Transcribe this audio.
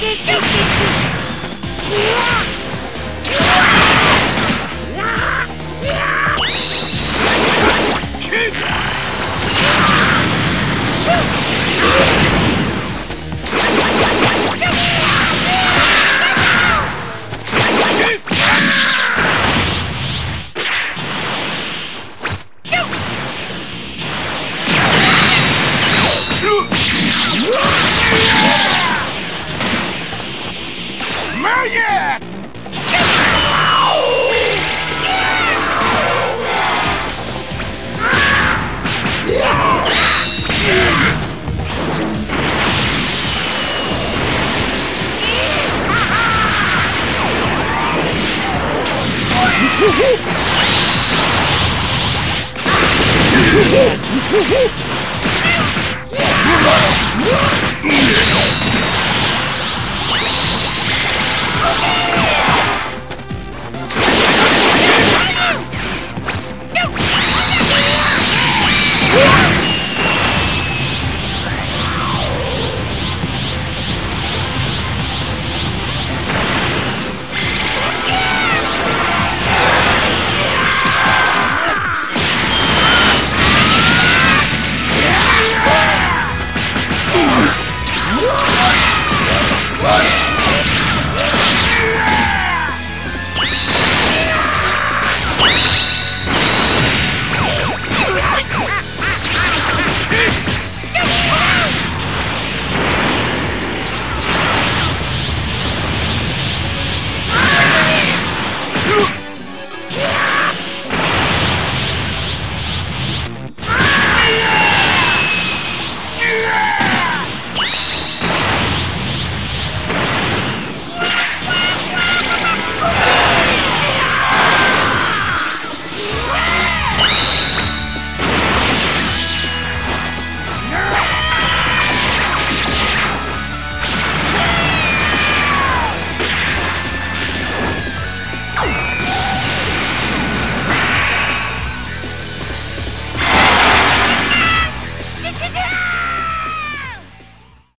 うわ Yeah! you